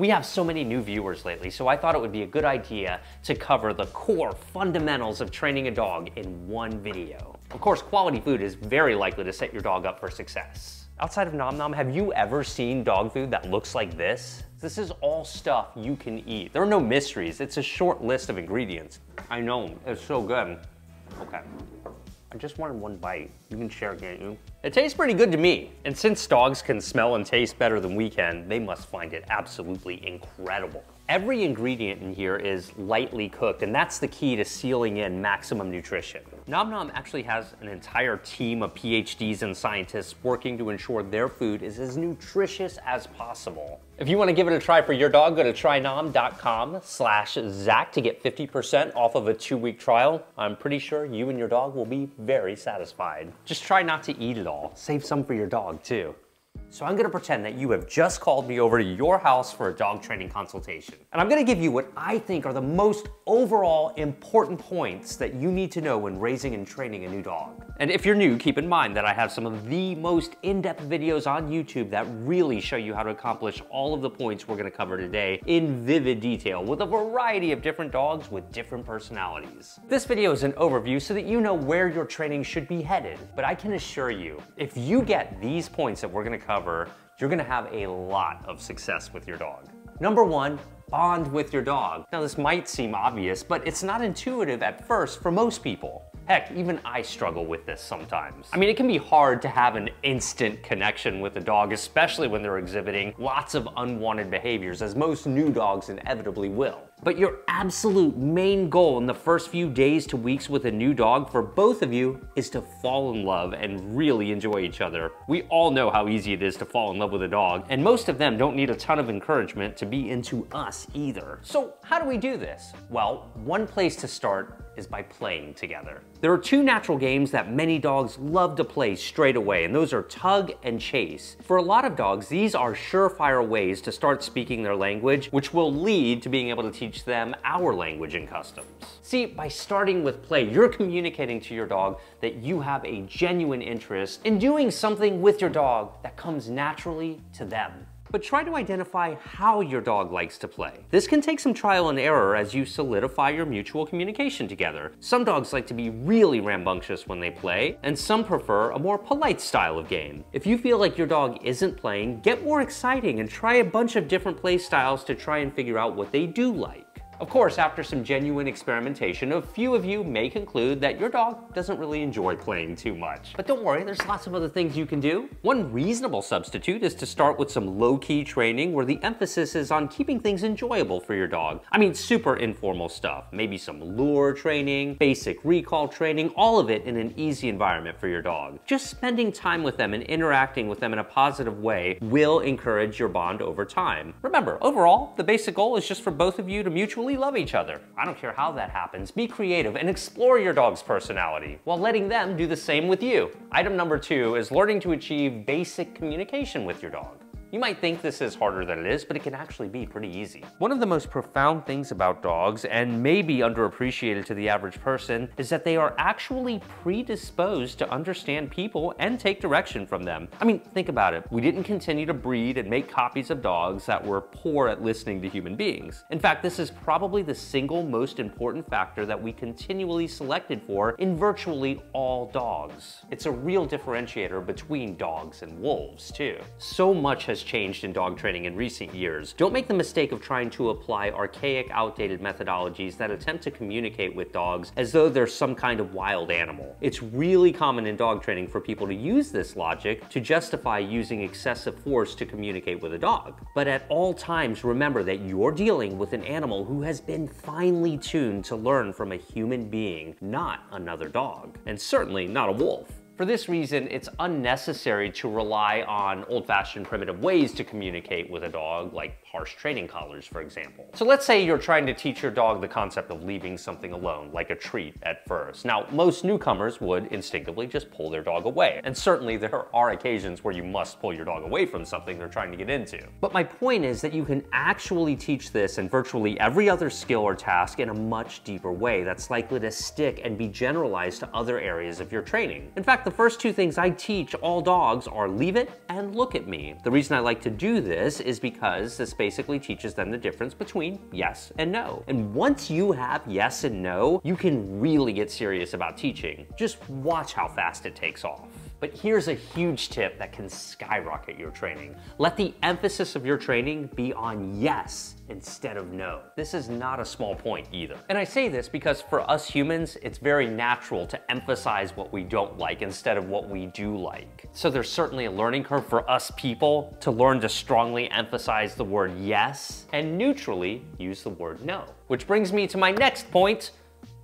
We have so many new viewers lately, so I thought it would be a good idea to cover the core fundamentals of training a dog in one video. Of course, quality food is very likely to set your dog up for success. Outside of Nom Nom, have you ever seen dog food that looks like this? This is all stuff you can eat. There are no mysteries. It's a short list of ingredients. I know, it's so good. Okay. I just wanted one bite. You can share, can't you? It tastes pretty good to me. And since dogs can smell and taste better than we can, they must find it absolutely incredible. Every ingredient in here is lightly cooked, and that's the key to sealing in maximum nutrition. Nom Nom actually has an entire team of PhDs and scientists working to ensure their food is as nutritious as possible. If you want to give it a try for your dog, go to trynom.com slash Zak to get 50% off of a two-week trial. I'm pretty sure you and your dog will be very satisfied. Just try not to eat it all. Save some for your dog, too. So I'm gonna pretend that you have just called me over to your house for a dog training consultation. And I'm gonna give you what I think are the most overall important points that you need to know when raising and training a new dog. And if you're new, keep in mind that I have some of the most in-depth videos on YouTube that really show you how to accomplish all of the points we're gonna cover today in vivid detail with a variety of different dogs with different personalities. This video is an overview so that you know where your training should be headed. But I can assure you, if you get these points that we're gonna cover cover, you're gonna have a lot of success with your dog. Number one, bond with your dog. Now this might seem obvious, but it's not intuitive at first for most people. Heck, even I struggle with this sometimes. I mean, it can be hard to have an instant connection with a dog, especially when they're exhibiting lots of unwanted behaviors, as most new dogs inevitably will. But your absolute main goal in the first few days to weeks with a new dog for both of you is to fall in love and really enjoy each other. We all know how easy it is to fall in love with a dog, and most of them don't need a ton of encouragement to be into us either. So how do we do this? Well, one place to start is by playing together. There are two natural games that many dogs love to play straight away, and those are tug and chase. For a lot of dogs, these are surefire ways to start speaking their language, which will lead to being able to teach them our language and customs. See, by starting with play, you're communicating to your dog that you have a genuine interest in doing something with your dog that comes naturally to them but try to identify how your dog likes to play. This can take some trial and error as you solidify your mutual communication together. Some dogs like to be really rambunctious when they play, and some prefer a more polite style of game. If you feel like your dog isn't playing, get more exciting and try a bunch of different play styles to try and figure out what they do like. Of course, after some genuine experimentation, a few of you may conclude that your dog doesn't really enjoy playing too much. But don't worry, there's lots of other things you can do. One reasonable substitute is to start with some low-key training where the emphasis is on keeping things enjoyable for your dog. I mean, super informal stuff. Maybe some lure training, basic recall training, all of it in an easy environment for your dog. Just spending time with them and interacting with them in a positive way will encourage your bond over time. Remember, overall, the basic goal is just for both of you to mutually love each other. I don't care how that happens. Be creative and explore your dog's personality while letting them do the same with you. Item number two is learning to achieve basic communication with your dog. You might think this is harder than it is, but it can actually be pretty easy. One of the most profound things about dogs, and maybe underappreciated to the average person, is that they are actually predisposed to understand people and take direction from them. I mean, think about it. We didn't continue to breed and make copies of dogs that were poor at listening to human beings. In fact, this is probably the single most important factor that we continually selected for in virtually all dogs. It's a real differentiator between dogs and wolves, too. So much has has changed in dog training in recent years. Don't make the mistake of trying to apply archaic, outdated methodologies that attempt to communicate with dogs as though they're some kind of wild animal. It's really common in dog training for people to use this logic to justify using excessive force to communicate with a dog. But at all times, remember that you're dealing with an animal who has been finely tuned to learn from a human being, not another dog, and certainly not a wolf. For this reason, it's unnecessary to rely on old-fashioned primitive ways to communicate with a dog, like harsh training collars, for example. So let's say you're trying to teach your dog the concept of leaving something alone, like a treat at first. Now, most newcomers would instinctively just pull their dog away. And certainly there are occasions where you must pull your dog away from something they're trying to get into. But my point is that you can actually teach this and virtually every other skill or task in a much deeper way that's likely to stick and be generalized to other areas of your training. In fact, the first two things I teach all dogs are leave it and look at me. The reason I like to do this is because, basically teaches them the difference between yes and no. And once you have yes and no, you can really get serious about teaching. Just watch how fast it takes off. But here's a huge tip that can skyrocket your training. Let the emphasis of your training be on yes instead of no. This is not a small point either. And I say this because for us humans, it's very natural to emphasize what we don't like instead of what we do like. So there's certainly a learning curve for us people to learn to strongly emphasize the word yes and neutrally use the word no. Which brings me to my next point,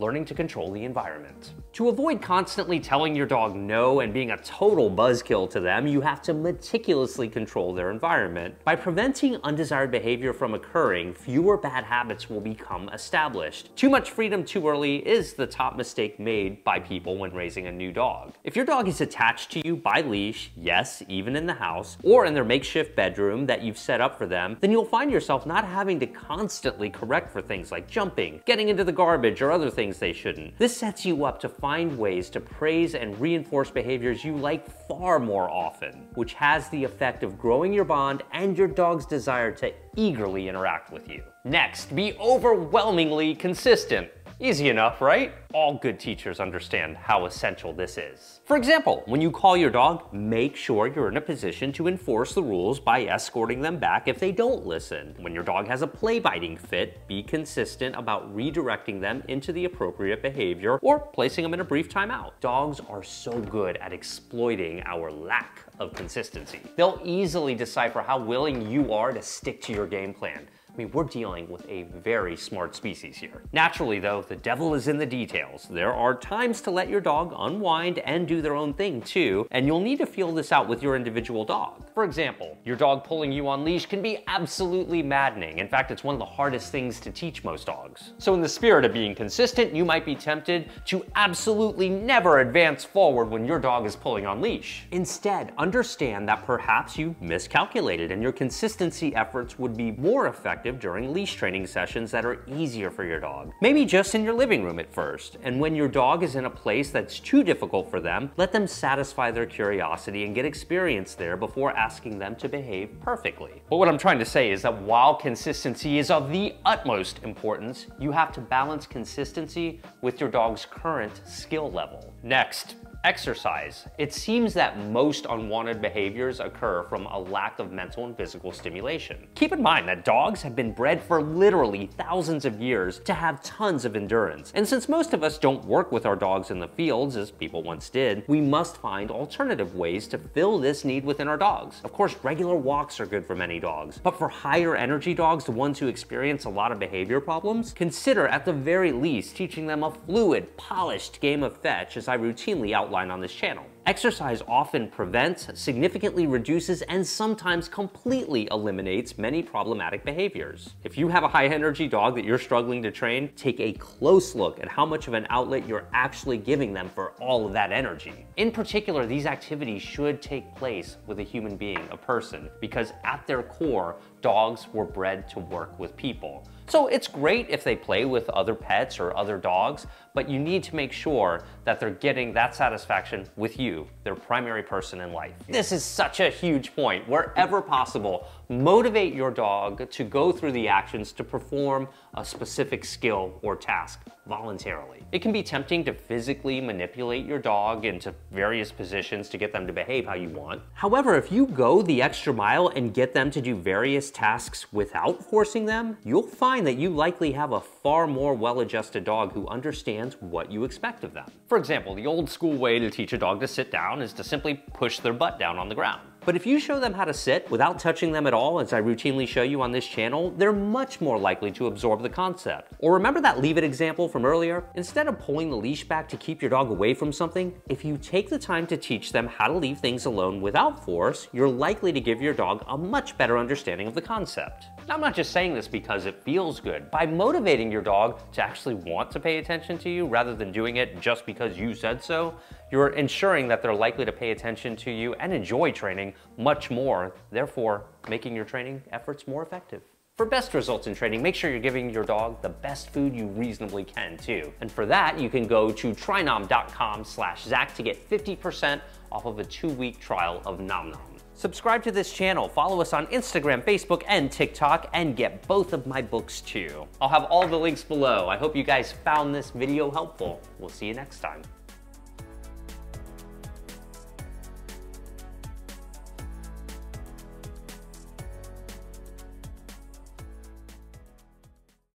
learning to control the environment. To avoid constantly telling your dog no and being a total buzzkill to them, you have to meticulously control their environment. By preventing undesired behavior from occurring, fewer bad habits will become established. Too much freedom too early is the top mistake made by people when raising a new dog. If your dog is attached to you by leash, yes, even in the house, or in their makeshift bedroom that you've set up for them, then you'll find yourself not having to constantly correct for things like jumping, getting into the garbage, or other things they shouldn't. This sets you up to find ways to praise and reinforce behaviors you like far more often, which has the effect of growing your bond and your dog's desire to eagerly interact with you. Next, be overwhelmingly consistent. Easy enough, right? All good teachers understand how essential this is. For example, when you call your dog, make sure you're in a position to enforce the rules by escorting them back if they don't listen. When your dog has a play biting fit, be consistent about redirecting them into the appropriate behavior or placing them in a brief timeout. Dogs are so good at exploiting our lack of consistency. They'll easily decipher how willing you are to stick to your game plan. Mean, we're dealing with a very smart species here. Naturally though, the devil is in the details. There are times to let your dog unwind and do their own thing too, and you'll need to feel this out with your individual dog. For example, your dog pulling you on leash can be absolutely maddening. In fact, it's one of the hardest things to teach most dogs. So in the spirit of being consistent, you might be tempted to absolutely never advance forward when your dog is pulling on leash. Instead, understand that perhaps you miscalculated and your consistency efforts would be more effective during leash training sessions that are easier for your dog. Maybe just in your living room at first, and when your dog is in a place that's too difficult for them, let them satisfy their curiosity and get experience there before asking them to behave perfectly. But what I'm trying to say is that while consistency is of the utmost importance, you have to balance consistency with your dog's current skill level. Next, Exercise. It seems that most unwanted behaviors occur from a lack of mental and physical stimulation. Keep in mind that dogs have been bred for literally thousands of years to have tons of endurance. And since most of us don't work with our dogs in the fields, as people once did, we must find alternative ways to fill this need within our dogs. Of course, regular walks are good for many dogs, but for higher energy dogs, the ones who experience a lot of behavior problems, consider at the very least teaching them a fluid, polished game of fetch as I routinely outline outline on this channel. Exercise often prevents, significantly reduces, and sometimes completely eliminates many problematic behaviors. If you have a high energy dog that you're struggling to train, take a close look at how much of an outlet you're actually giving them for all of that energy. In particular, these activities should take place with a human being, a person, because at their core, dogs were bred to work with people. So it's great if they play with other pets or other dogs, but you need to make sure that they're getting that satisfaction with you, their primary person in life. This is such a huge point. Wherever possible, motivate your dog to go through the actions to perform a specific skill or task voluntarily. It can be tempting to physically manipulate your dog into various positions to get them to behave how you want. However, if you go the extra mile and get them to do various tasks without forcing them, you'll find that you likely have a far more well-adjusted dog who understands what you expect of them. For example, the old school way to teach a dog to sit down is to simply push their butt down on the ground. But if you show them how to sit without touching them at all, as I routinely show you on this channel, they're much more likely to absorb the concept. Or remember that leave it example from earlier? Instead of pulling the leash back to keep your dog away from something, if you take the time to teach them how to leave things alone without force, you're likely to give your dog a much better understanding of the concept. Now, I'm not just saying this because it feels good. By motivating your dog to actually want to pay attention to you rather than doing it just because you said so, you're ensuring that they're likely to pay attention to you and enjoy training much more, therefore making your training efforts more effective. For best results in training, make sure you're giving your dog the best food you reasonably can too. And for that, you can go to trynom.com slash Zak to get 50% off of a two-week trial of Nom Nom. Subscribe to this channel, follow us on Instagram, Facebook, and TikTok, and get both of my books too. I'll have all the links below. I hope you guys found this video helpful. We'll see you next time.